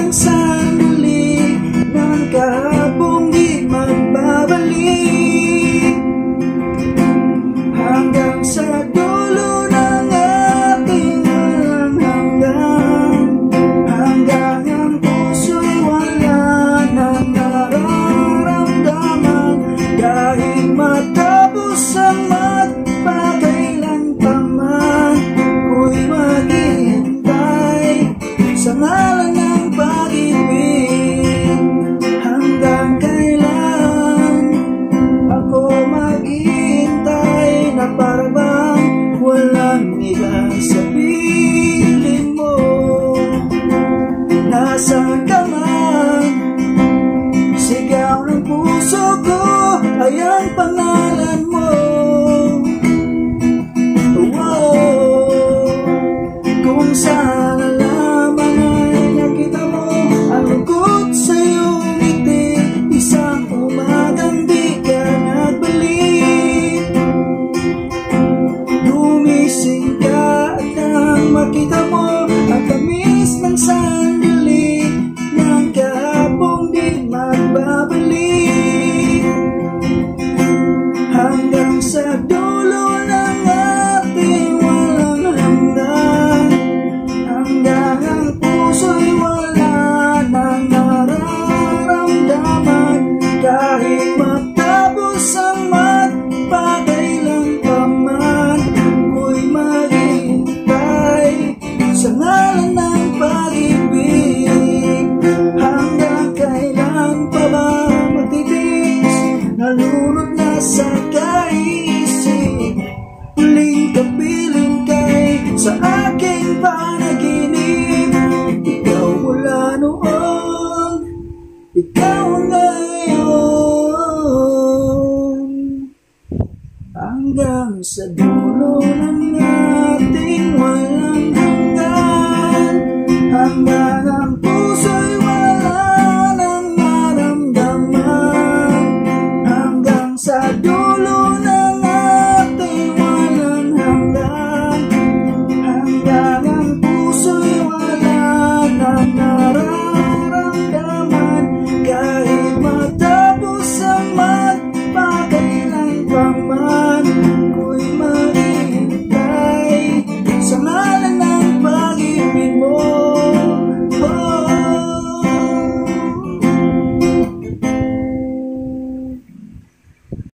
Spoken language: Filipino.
ng sandali ng kahapong di magbabalik. Hanggang sa dulo ng ating hanggang hanggang ang puso'y wala ng nararamdaman. Kahit matapos ang magpakailan pa man ako'y maghihintay sa ngayon Nasaan ka man Sigaw ng puso ko ay ang pangalan mo. Kung sana lamang ay nakita mo Ang lungkot sa iyong ngiti Isang umagang di ka nagbalik. Gumising ka at nang makita mo Ang tamis ng sandali Hanggang sa dulo ng ating walang hanggan. Hanggang ang puso'y wala nang maramdaman. Hanggang sa dulo